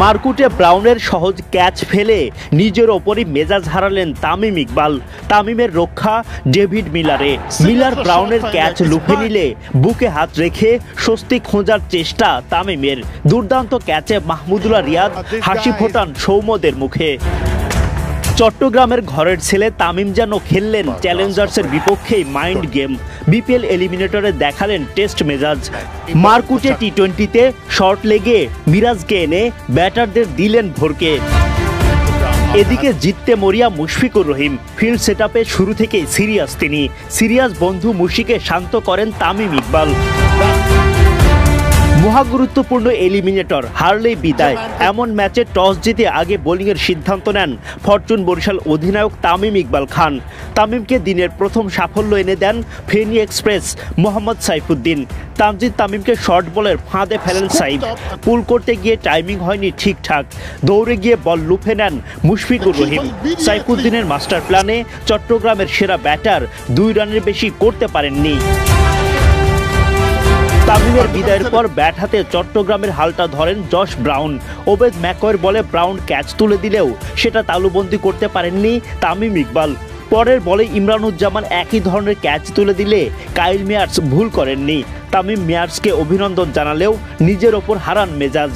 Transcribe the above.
মার্কুটে ব্রাউনের সহজ ক্যাচ ফেলে নিজের ওপরই মেজাজ হারালেন তামিম ইকবাল। তামিমের রক্ষা ডেভিড মিলারে। মিলার ব্রাউনের ক্যাচ লুফে নিলে বুকে হাত রেখে স্বস্তি খোঁজার চেষ্টা তামিমের। দুর্দান্ত ক্যাচে মাহমুদুল্লাহ রিয়াদ হাসি ফোটান সৌম্যদের মুখে। চট্টগ্রামের ঘরের ছেলে তামিম যেন খেললেন চ্যালেঞ্জার্সের বিপক্ষেই মাইন্ড গেম। বিপিএল এলিমিনেটরে দেখালেন টেস্ট মেজাজ। মারকুটে টি টোয়েন্টিতে শর্ট লেগে মিরাজকে এনে ব্যাটারদের দিলেন ভোরকে। এদিকে জিততে মরিয়া মুশফিকুর রহিম। ফিল্ড সেট শুরু থেকেই সিরিয়াস তিনি। সিরিয়াস বন্ধু মুশিকে শান্ত করেন তামিম ইকবাল। মহাগুরুত্বপূর্ণ এলিমিনেটর হারলেই বিদায়। এমন ম্যাচে টস জিতে আগে বোলিংয়ের সিদ্ধান্ত নেন ফরচুন বরিশাল অধিনায়ক তামিম ইকবাল খান। তামিমকে দিনের প্রথম সাফল্য এনে দেন ফেনী এক্সপ্রেস মোহাম্মদ সাইফুদ্দিন। তামজিদ তামিমকে শর্ট বলের ফাঁদে ফেলেন সাইফ। পুল করতে গিয়ে টাইমিং হয়নি ঠিকঠাক। দৌড়ে গিয়ে বল লুফে নেন মুশফিকুর রহিম। সাইফুদ্দিনের মাস্টার প্ল্যানে চট্টগ্রামের সেরা ব্যাটার দুই রানের বেশি করতে পারেননি। তামিমের বিদায়ের পর ব্যাট হাতে চট্টগ্রামের হালটা ধরেন জশ ব্রাউন। ওবেদ ম্যাকয়ের বলে ব্রাউন ক্যাচ তুলে দিলেও সেটা তালুবন্দি করতে পারেননি তামিম ইকবাল। পরের বলে ইমরানুজ্জামান একই ধরনের ক্যাচ তুলে দিলে কাইল মিয়ার্স ভুল করেননি। তামিম মিয়ার্সকে অভিনন্দন জানালেও নিজের ওপর হারান মেজাজ।